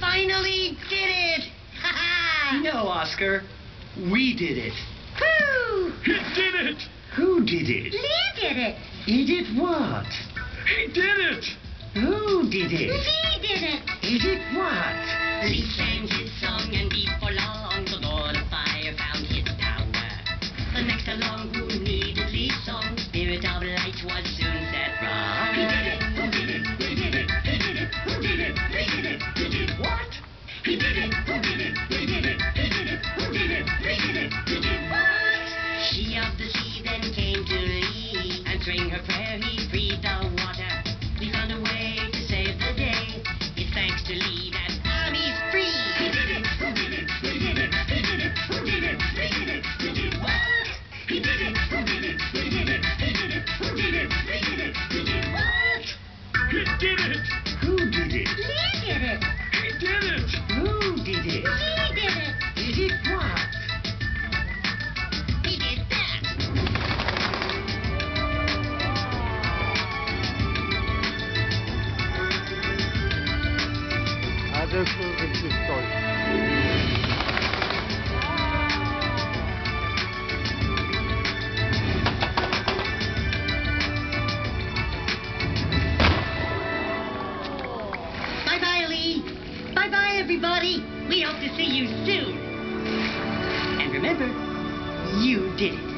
Finally did it! no, Oscar. We did it. Who? He did it! Who did it? Lee did it. He did what? He did it! Who did it? Lee did it. He did what? Lee sang his song and before long the Lord of Fire found his power. The next along who needed Lee's song, Spirit of Light was soon She of the sea then came to Lee, answering her prayer he freed the water. We found a way to save the day. It's thanks to Lee that army's free. He did it! Who did it? He did it! He did it! Who did it? He did it! He did what? He did it! Lee. Bye bye, everybody. We hope to see you soon. And remember, you did it.